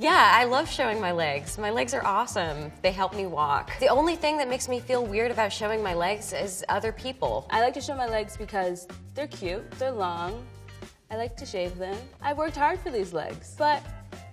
Yeah, I love showing my legs. My legs are awesome. They help me walk. The only thing that makes me feel weird about showing my legs is other people. I like to show my legs because they're cute, they're long. I like to shave them. I worked hard for these legs, but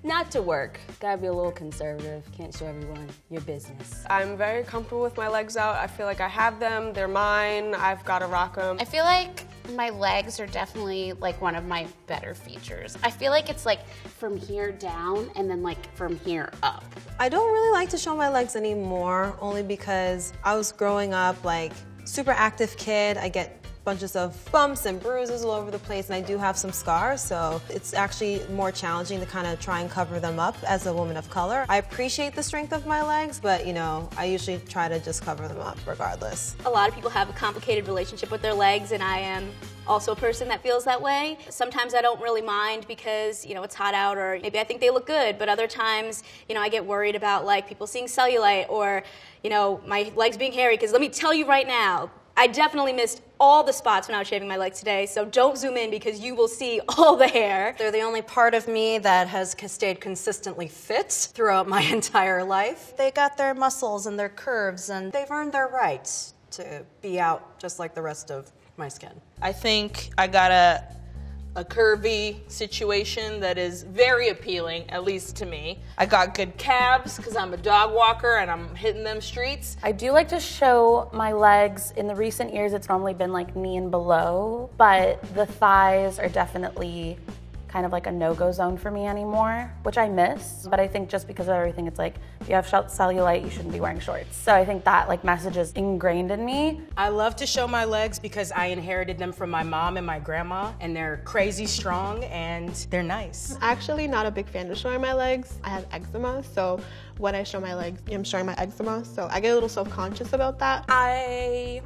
not to work. Gotta be a little conservative. Can't show everyone your business. I'm very comfortable with my legs out. I feel like I have them, they're mine, I've got to rock them. I feel like my legs are definitely like one of my better features. I feel like it's like from here down and then like from here up. I don't really like to show my legs anymore, only because I was growing up like super active kid. I get bunches of bumps and bruises all over the place, and I do have some scars, so it's actually more challenging to kind of try and cover them up as a woman of color. I appreciate the strength of my legs, but you know, I usually try to just cover them up regardless. A lot of people have a complicated relationship with their legs, and I am also a person that feels that way. Sometimes I don't really mind because, you know, it's hot out or maybe I think they look good, but other times, you know, I get worried about like people seeing cellulite or, you know, my legs being hairy because let me tell you right now, I definitely missed all the spots when I was shaving my legs today, so don't zoom in because you will see all the hair. They're the only part of me that has stayed consistently fit throughout my entire life. They got their muscles and their curves, and they've earned their rights to be out just like the rest of my skin. I think I got a a curvy situation that is very appealing, at least to me. I got good calves because I'm a dog walker and I'm hitting them streets. I do like to show my legs. In the recent years, it's normally been like knee and below, but the thighs are definitely kind of like a no-go zone for me anymore, which I miss. But I think just because of everything, it's like if you have cellulite, you shouldn't be wearing shorts. So I think that like message is ingrained in me. I love to show my legs because I inherited them from my mom and my grandma, and they're crazy strong and they're nice. Actually, not a big fan of showing my legs. I have eczema, so when I show my legs, I'm showing my eczema, so I get a little self-conscious about that. I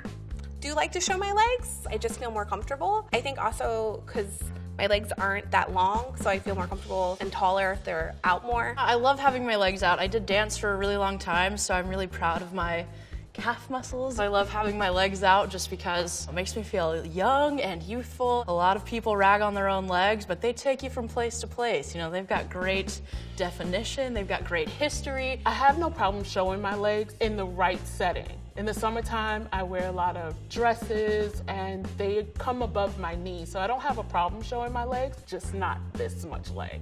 do like to show my legs. I just feel more comfortable. I think also because my legs aren't that long, so I feel more comfortable and taller if they're out more. I love having my legs out. I did dance for a really long time, so I'm really proud of my calf muscles. I love having my legs out just because it makes me feel young and youthful. A lot of people rag on their own legs, but they take you from place to place. You know, they've got great definition, they've got great history. I have no problem showing my legs in the right setting. In the summertime, I wear a lot of dresses and they come above my knees. So I don't have a problem showing my legs, just not this much leg.